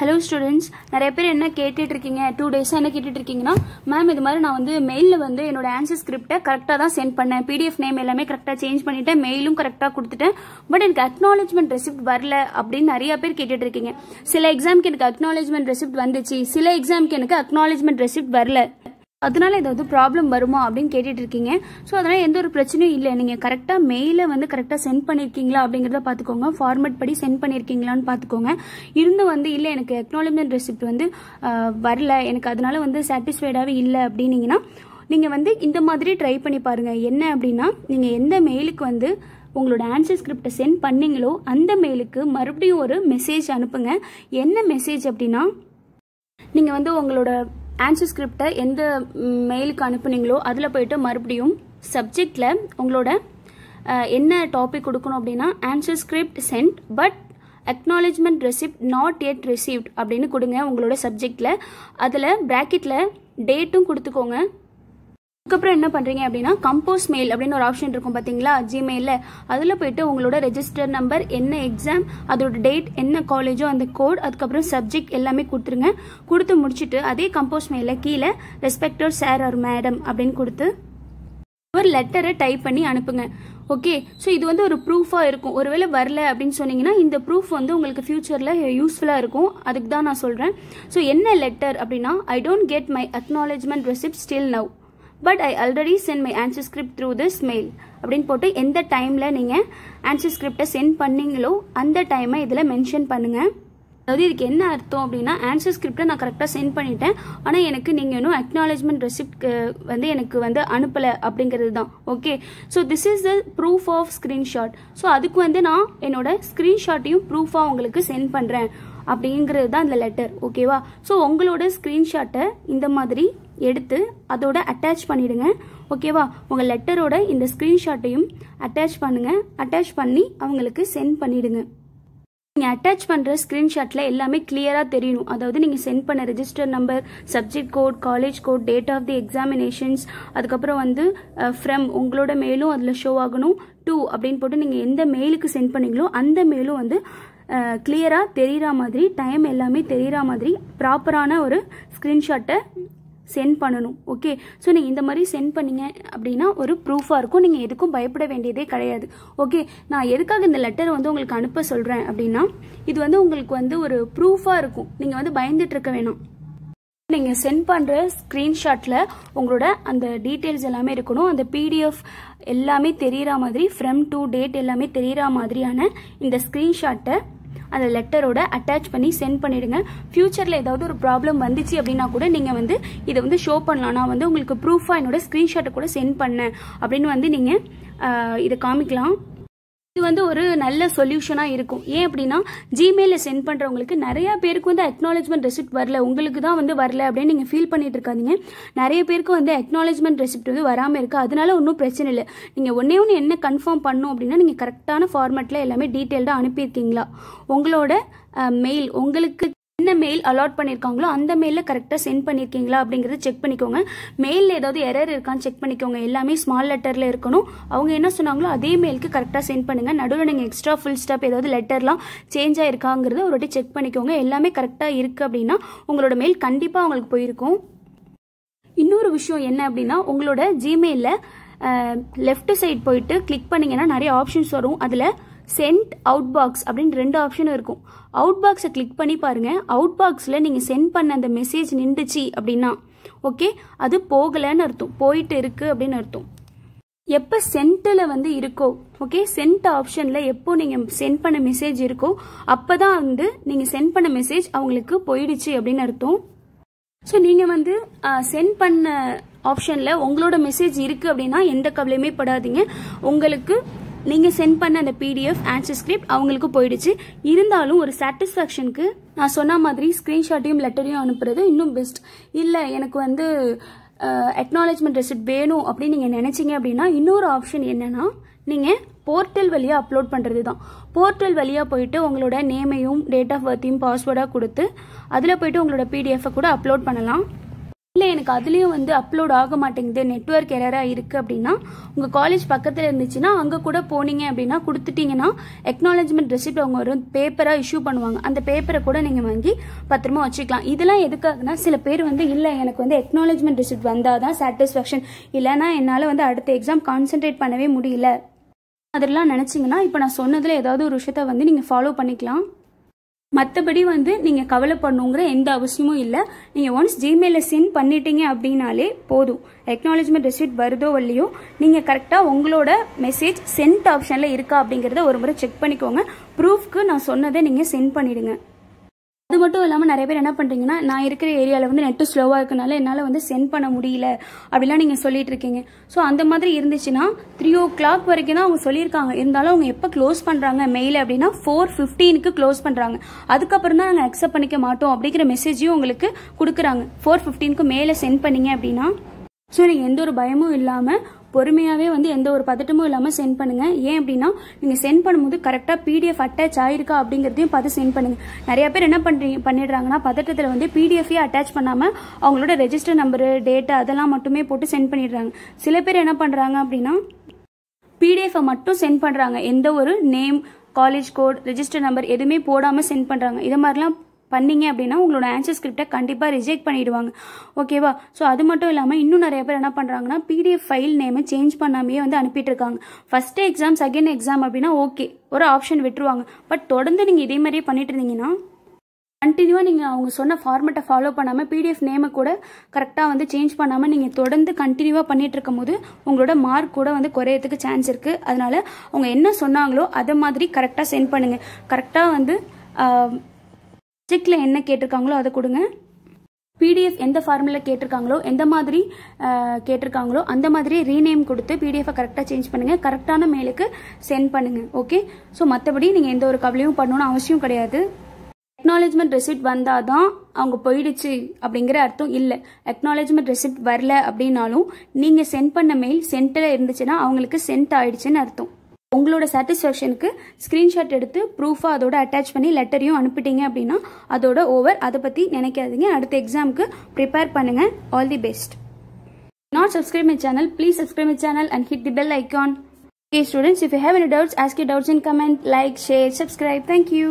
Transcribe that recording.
Hello students நிறைய பேர் என்ன கேட்டுட்டு இருக்கீங்க டூ டேஸாக என்ன கேட்டுட்டு இருக்கீங்கன்னா மேம் இது மாதிரி நான் வந்து மெயிலில் வந்து என்னோட ஆன்சர் ஸ்கிரிப்டை கரெக்டாக தான் சென்ட் பண்ணேன். பிடிஎஃப் நேம் எல்லாமே கரெக்டாக சேஞ்ச் பண்ணிட்டேன். மெயிலும் கரெக்டாக கொடுத்துட்டேன். பட் எனக்கு அக்னாலேஜ்மெண்ட் ரெசிப்ட் வரல அப்படின்னு நிறைய பேர் கேட்டுட்டு இருக்கீங்க சில எக்ஸாம்க்கு எனக்கு அக்னாலேஜ்மெண்ட் ரெசிப்ட் வந்துச்சு. சில எக்ஸாம்க்கு எனக்கு அக்னாலேஜ்மெண்ட் ரெசிப்ட் வரல. அதனால ஏதாவது ப்ராப்ளம் வருமா அப்படின்னு கேட்டுட்டு இருக்கீங்க. ஸோ அதனால எந்த ஒரு பிரச்சனையும் இல்லை. நீங்க கரெக்டாக மெயில வந்து கரெக்டாக சென்ட் பண்ணிருக்கீங்களா அப்படிங்கறத பாத்துக்கோங்க. ஃபார்மேட் படி சென்ட் பண்ணிருக்கீங்களான்னு பாத்துக்கோங்க. இருந்து வந்து இல்லை எனக்கு எக்னாலஜ்மெண்ட் ரெசிப்ட் வந்து வரல. எனக்கு அதனால வந்து சாட்டிஸ்ஃபைடாவே இல்லை அப்படின்னீங்கன்னா நீங்க வந்து இந்த மாதிரி ட்ரை பண்ணி பாருங்க. என்ன அப்படின்னா நீங்க எந்த மெயிலுக்கு வந்து உங்களோட ஆன்சர் ஸ்கிரிப்டை சென்ட் பண்ணீங்களோ அந்த மெயிலுக்கு மறுபடியும் ஒரு மெசேஜ் அனுப்புங்க. என்ன மெசேஜ் அப்படின்னா நீங்கள் வந்து உங்களோட ஆன்சர் ஸ்கிரிப்டை எந்த மெயிலுக்கு அனுப்புனீங்களோ அதில் போயிட்டு மறுபடியும் சப்ஜெக்டில் உங்களோட என்ன டாபிக் கொடுக்கணும் அப்படின்னா answer script sent but acknowledgement receipt not yet received அப்படின்னு கொடுங்க உங்களோட சப்ஜெக்டில் அதில் ப்ராக்கெட்டில் டேட்டும் கொடுத்துக்கோங்க. அதுக்கப்புறம் என்ன பண்றீங்க அப்படின்னா கம்போஸ் மெயில் அப்படின்னு ஒரு ஆப்ஷன் இருக்கும் பாத்தீங்களா? ஜிமெயில அதுல போயிட்டு உங்களோட ரெஜிஸ்டர் நம்பர் என்ன எக்ஸாம் அதோட டேட் என்ன காலேஜோ அந்த கோட் அதுக்கப்புறம் சப்ஜெக்ட் எல்லாமே கொடுத்துருங்க. கொடுத்து முடிச்சுட்டு அதே கம்போஸ் மெயில கீழே ரெஸ்பெக்டர் சார் ஆர் மேடம் அப்படின்னு கொடுத்து ஒரு லெட்டரை டைப் பண்ணி அனுப்புங்க. ஓகே ஸோ இது வந்து ஒரு ப்ரூஃபாக இருக்கும். ஒருவேளை வரல அப்படின்னு சொன்னீங்கன்னா இந்த ப்ரூஃப் வந்து உங்களுக்கு ஃபியூச்சரில் யூஸ்ஃபுல்லாக இருக்கும். அதுக்கு தான் நான் சொல்கிறேன் ஸோ என்ன லெட்டர் அப்படின்னா I don't get my acknowledgement receipt still now but I already sent my answer script through this mail அப்படின்னு போட்டு எந்த டைமில் நீங்கள் ஆன்சர் ஸ்கிரிப்டை சென்ட் பண்ணீங்களோ அந்த டைமை இதில் மென்ஷன் பண்ணுங்கள் அதாவது இதுக்கு என்ன அர்த்தம் அப்படின்னா ஆன்சர் ஸ்கிரிப்டை நான் கரெக்டாக சென்ட் பண்ணிட்டேன். ஆனால் எனக்கு நீங்கள் இன்னும் அக்னாலேஜ்மெண்ட் ரெசிப்ட் வந்து எனக்கு வந்து அனுப்பலை அப்படிங்கிறது தான். Okay so this is the proof of screenshot so அதுக்கு வந்து நான் என்னோட ஸ்க்ரீன்ஷாட்டையும் ப்ரூஃபாக உங்களுக்கு சென்ட் பண்ணுறேன் அப்படிங்கிறது தான் இந்த லெட்டர் ஓகேவா ஸோ உங்களோட ஸ்க்ரீன்ஷாட்டை இந்த மாதிரி எடுத்து அதோட அட்டாச் பண்ணிவிடுங்க ஓகேவா உங்கள் லெட்டரோட இந்த ஸ்க்ரீன்ஷாட்டையும் அட்டாச் பண்ணுங்கள் அட்டாச் பண்ணி அவங்களுக்கு சென்ட் பண்ணிவிடுங்க நீங்கள் அட்டாச் பண்ணுற ஸ்க்ரீன்ஷாட்டில் எல்லாமே கிளியராக தெரியணும். அதாவது நீங்கள் சென்ட் பண்ண register number subject code college code date of the examinations அதுக்கப்புறம் வந்து ஃப்ரம் உங்களோட மெயிலும் அதில் ஷோ ஆகணும். டூ அப்படின்னு போட்டு நீங்கள் எந்த மெயிலுக்கு சென்ட் பண்ணீங்களோ அந்த மெயிலும் வந்து கிளியராக தெரிகிற மாதிரி டைம் எல்லாமே தெரிகிற மாதிரி ப்ராப்பரான ஒரு ஸ்க்ரீன்ஷாட்டை சென்ட் பண்ணணும் ஓகே ஸோ நீங்கள் இந்த மாதிரி சென்ட் பண்ணீங்க அப்படின்னா ஒரு ப்ரூஃபாக இருக்கும். நீங்கள் எதுக்கும் பயப்பட வேண்டியதே கிடையாது ஓகே நான் எதுக்காக இந்த லெட்டரை வந்து உங்களுக்கு அனுப்ப சொல்கிறேன் அப்படின்னா இது வந்து உங்களுக்கு வந்து ஒரு ப்ரூஃபாக இருக்கும். நீங்கள் வந்து பயந்துட்டு இருக்க வேணாம். நீங்கள் சென்ட் பண்ணுற ஸ்க்ரீன்ஷாட்டில் உங்களோட அந்த டீட்டெயில்ஸ் எல்லாமே இருக்கணும். அந்த பிடிஎஃப் எல்லாமே தெரிகிற மாதிரி ஃப்ரம் டு டேட் எல்லாமே தெரிகிற மாதிரியான இந்த ஸ்க்ரீன்ஷாட்டை அந்த லெட்டரோட அட்டாச் பண்ணி சென்ட் பண்ணிடுங்க. ஃபியூச்சரில் ஏதாவது ஒரு ப்ராப்ளம் வந்துச்சு அப்படின்னா கூட நீங்கள் வந்து இதை வந்து ஷோ பண்ணலாம். நான் வந்து உங்களுக்கு ப்ரூஃபாக என்னோட ஸ்க்ரீன்ஷாட்டை கூட சென்ட் பண்ணேன். அப்படின்னு வந்து நீங்கள் இதை காமிக்கலாம். இது வந்து ஒரு நல்ல சொல்யூஷனாக இருக்கும். ஏன் அப்படின்னா ஜிமெயிலில் சென்ட் பண்ணுறவங்களுக்கு நிறைய பேருக்கு வந்து அக்னாலேஜ்மெண்ட் ரெசிப்ட் வரல. உங்களுக்கு தான் வந்து வரல அப்படின்னு நீங்கள் ஃபீல் பண்ணிட்டு இருக்காதிங்க. நிறைய பேருக்கு வந்து அக்னாலேஜ்மெண்ட் ரெசிப்ட் வந்து வராமல் இருக்குது அதனால ஒன்றும் பிரச்சனை இல்லை. நீங்கள் ஒன்றே ஒன்று என்ன கன்ஃபார்ம் பண்ணும் அப்படின்னா நீங்கள் கரெக்டான ஃபார்மேட்டில் எல்லாமே டீட்டெயில்டாக அனுப்பியிருக்கீங்களா? உங்களோட மெயில் உங்களுக்கு என்ன மெயில் அலாட் பண்ணியிருக்காங்களோ அந்த மெயிலில் கரெக்டாக சென்ட் பண்ணியிருக்கீங்களா அப்படிங்கிறத செக் பண்ணிக்கோங்க. மெயிலில் ஏதாவது எரர் இருக்கான்னு செக் பண்ணிக்கோங்க. எல்லாமே ஸ்மால் லெட்டரில் இருக்கணும். அவங்க என்ன சொன்னாங்களோ அதே மெயிலுக்கு கரெக்டாக சென்ட் பண்ணுங்கள் நடுவில் நீங்கள் எக்ஸ்ட்ரா ஃபுல் ஸ்டாப் ஏதாவது லெட்டர்லாம் சேஞ்ச் ஆயிருக்காங்கிறத ஒரு வாட்டி செக் பண்ணிக்கோங்க. எல்லாமே கரெக்டாக இருக்குது அப்படின்னா உங்களோட மெயில் கண்டிப்பாக உங்களுக்கு போயிருக்கும். இன்னொரு விஷயம் என்ன அப்படின்னா உங்களோட ஜிமெயிலில் லெஃப்ட் சைட் போயிட்டு கிளிக் பண்ணிங்கன்னா நிறைய ஆப்ஷன்ஸ் வரும். அதில் சென்ட் அவுட் பாக்ஸ் அப்படின்னு ரெண்டு ஆப்ஷனும் இருக்கும். அவுட் பாக்ஸை கிளிக் பண்ணி பாருங்கள் அவுட் பாக்ஸில் நீங்கள் சென்ட் பண்ண அந்த மெசேஜ் நின்றுச்சு அப்படின்னா ஓகே அது போகலைன்னு அர்த்தம். போயிட்டு இருக்கு அப்படின்னு அர்த்தம். எப்போ சென்ட்டில் வந்து இருக்கோ ஓகே சென்ட் ஆப்ஷனில் எப்போ நீங்கள் சென்ட் பண்ண மெசேஜ் இருக்கோ அப்போ தான் வந்து நீங்கள் சென்ட் பண்ண மெசேஜ் அவங்களுக்கு போயிடுச்சு அப்படின்னு அர்த்தம். ஸோ நீங்கள் வந்து சென்ட் பண்ண ஆப்ஷனில் உங்களோட மெசேஜ் இருக்குது அப்படின்னா எந்த கவலையுமே படாதீங்க. உங்களுக்கு நீங்கள் சென்ட் பண்ண அந்த பிடிஎஃப் ஆன்சர் ஸ்கிரிப்ட் அவங்களுக்கு போயிடுச்சு. இருந்தாலும் ஒரு சாட்டிஸ்ஃபேக்ஷனுக்கு நான் சொன்ன மாதிரி ஸ்க்ரீன்ஷாட்டையும் லெட்டரையும் அனுப்புறது இன்னும் பெஸ்ட் இல்லை எனக்கு வந்து அக்னாலேஜ்மெண்ட் ரெசிப்ட் வேணும் அப்படின்னு நீங்கள் நினச்சிங்க அப்படின்னா இன்னொரு ஆப்ஷன் என்னன்னா நீங்கள் போர்ட்டல் வழியாக அப்லோட் பண்ணுறது தான் போர்ட்டல் வழியாக போயிட்டு உங்களோட நேமையும் டேட் ஆஃப் பர்த்தையும் பாஸ்வேர்டாக கொடுத்து அதில் போயிட்டு உங்களோட பிடிஎஃப்பை கூட அப்லோட் பண்ணலாம். இல்லை எனக்கு அதுலேயும் வந்து அப்லோட் ஆக மாட்டேங்குது. நெட்ஒர்க் எரராக இருக்குது அப்படின்னா உங்கள் காலேஜ் பக்கத்தில் இருந்துச்சுன்னா அங்கே கூட போனீங்க அப்படின்னா கொடுத்துட்டீங்கன்னா எக்னாலஜ்மெண்ட் ரெசிப்ட் அவங்க ஒரு பேப்பராக இஷ்யூ பண்ணுவாங்க. அந்த பேப்பரை கூட நீங்கள் வாங்கி பத்திரமா வச்சுக்கலாம். இதெல்லாம் எதுக்காகனா சில பேர் வந்து இல்லை எனக்கு வந்து எக்னாலஜ்மெண்ட் ரெசிப்ட் வந்தால் தான் சாட்டிஸ்ஃபேக்ஷன் இல்லைன்னா என்னால் வந்து அடுத்த எக்ஸாம் கான்சென்ட்ரேட் பண்ணவே முடியல. அதெல்லாம் நினச்சிங்கன்னா இப்போ நான் சொன்னதில் ஏதாவது ஒரு விஷயத்த வந்து நீங்கள் ஃபாலோ பண்ணிக்கலாம். மற்றபடி வந்து நீங்கள் கவலைப்படணுங்கிற எந்த அவசியமும் இல்லை. நீங்கள் ஒன்ஸ் ஜிமெயிலில் சென்ட் பண்ணிட்டீங்க அப்படின்னாலே போதும். எக்னாலஜ்மெண்ட் ரெசிப்ட் வருதோ இல்லையோ நீங்கள் கரெக்டாக உங்களோட மெசேஜ் சென்ட் ஆப்ஷனில் இருக்கா அப்படிங்கிறத ஒரு முறை செக் பண்ணிக்கோங்க. ப்ரூஃப்க்கு நான் சொன்னதை நீங்கள் சென்ட் பண்ணிவிடுங்க அது மட்டும் இல்லாமல் நிறைய பேர் என்ன பண்ணுறீங்கன்னா நான் இருக்கிற ஏரியாவில் வந்து நெட்டு ஸ்லோவாக இருக்கனால என்னால் வந்து சென்ட் பண்ண முடியல அப்படிலாம் நீங்கள் சொல்லிட்டு இருக்கீங்க. ஸோ அந்த மாதிரி இருந்துச்சுன்னா த்ரீ ஓ கிளாக் வரைக்கும் தான் அவங்க சொல்லியிருக்காங்க. இருந்தாலும் அவங்க எப்போ க்ளோஸ் பண்ணுறாங்க மெயில் அப்படின்னா ஃபோர் ஃபிஃப்டீனுக்கு க்ளோஸ் பண்ணுறாங்க அதுக்கப்புறம் தான் நாங்கள் அக்செப்ட் பண்ணிக்க மாட்டோம் அப்படிங்கிற மெசேஜையும் உங்களுக்கு கொடுக்குறாங்க. ஃபோர் ஃபிஃப்டீனுக்கு மேலே சென்ட் பண்ணீங்க அப்படின்னா ஸோ நீங்கள் எந்த ஒரு பயமும் இல்லாமல் பொறுமையாகவே வந்து எந்த ஒரு பதட்டமும் இல்லாமல் சென்ட் பண்ணுங்க. ஏன் அப்படின்னா நீங்கள் சென்ட் பண்ணும்போது கரெக்டாக பிடிஎஃப் அட்டாச் ஆயிருக்கா அப்படிங்கிறதையும் பார்த்து சென்ட் பண்ணுங்க. நிறைய பேர் என்ன பண்ணுறீங்க பண்ணிடுறாங்கன்னா பதட்டத்தில் வந்து பிடிஎஃபே அட்டாச் பண்ணாமல் அவங்களோட ரெஜிஸ்டர் நம்பரு டேட்டா அதெல்லாம் மட்டுமே போட்டு சென்ட் பண்ணிடுறாங்க. சில பேர் என்ன பண்ணுறாங்க அப்படின்னா பிடிஎஃபை மட்டும் சென்ட் பண்ணுறாங்க எந்த ஒரு name college code register number எதுவுமே போடாமல் சென்ட் பண்ணுறாங்க இது மாதிரிலாம் பண்ணீங்க அப்படின்னா உங்களோட ஆன்சர் ஸ்கிரிப்டை கண்டிப்பாக ரிஜெக்ட் பண்ணிடுவாங்க. ஓகேவா ஸோ அது மட்டும் இல்லாமல் இன்னும் நிறைய பேர் என்ன பண்ணுறாங்கன்னா பிடிஎஃப் ஃபைல் நேமை சேஞ்ச் பண்ணாமையே வந்து அனுப்பிட்டு இருக்காங்க ஃபஸ்ட்டு எக்ஸாம் செகண்ட் எக்ஸாம் அப்படின்னா ஓகே ஒரு ஆப்ஷன் விட்டுருவாங்க. பட் தொடர்ந்து நீங்கள் இதே மாதிரியே பண்ணிட்டு இருந்தீங்கன்னா கண்டினியூவாக நீங்கள் அவங்க சொன்ன ஃபார்மெட்டை ஃபாலோ பண்ணாமல் பிடிஎஃப் நேமை கூட கரெக்டாக வந்து சேஞ்ச் பண்ணாமல் நீங்கள் தொடர்ந்து கண்டினியூவாக பண்ணிட்டு இருக்கும் போது உங்களோட மார்க் கூட வந்து குறையறதுக்கு சான்ஸ் இருக்குது அதனால அவங்க என்ன சொன்னாங்களோ அதை மாதிரி கரெக்டாக சென்ட் பண்ணுங்கள் கரெக்டாக வந்து செக்கில் என்ன கேட்டிருக்காங்களோ அதை கொடுங்க. பிடிஎஃப் எந்த ஃபார்மில் கேட்டிருக்காங்களோ எந்த மாதிரி கேட்டிருக்காங்களோ அந்த மாதிரி ரீநேம் கொடுத்து பிடிஎஃபை கரெக்டாக சேஞ்ச் பண்ணுங்கள் கரெக்டான மெயிலுக்கு சென்ட் பண்ணுங்கள் ஓகே ஸோ மற்றபடி நீங்கள் எந்த ஒரு கவலையும் பண்ணணும்னு அவசியம் கிடையாது. அக்னாலேஜ்மெண்ட் ரெசிப்ட் வந்தால் தான் அவங்க போயிடுச்சு அப்படிங்கிற அர்த்தம் இல்லை. அக்னாலேஜ்மெண்ட் ரெசிப்ட் வரல அப்படின்னாலும் நீங்கள் சென்ட் பண்ண மெயில் சென்டில் இருந்துச்சுன்னா அவங்களுக்கு சென்ட் ஆயிடுச்சுன்னு அர்த்தம். உங்களோட சாட்டிஸ்ஃபேக்ஷனுக்கு ஸ்க்ரீன்ஷாட் எடுத்து ப்ரூஃபாக அதோட அட்டாச் பண்ணி லெட்டரையும் அனுப்பிட்டீங்க அப்படின்னா அதோட ஓவர் அதை பற்றி நினைக்காதீங்க. அடுத்த எக்ஸாமுக்கு ப்ரிப்பேர் பண்ணுங்கள் all the best not subscribe my channel please subscribe my channel and hit the bell icon Okay students, if you have any doubts, ask your doubts in comment, like, share, subscribe. Thank you.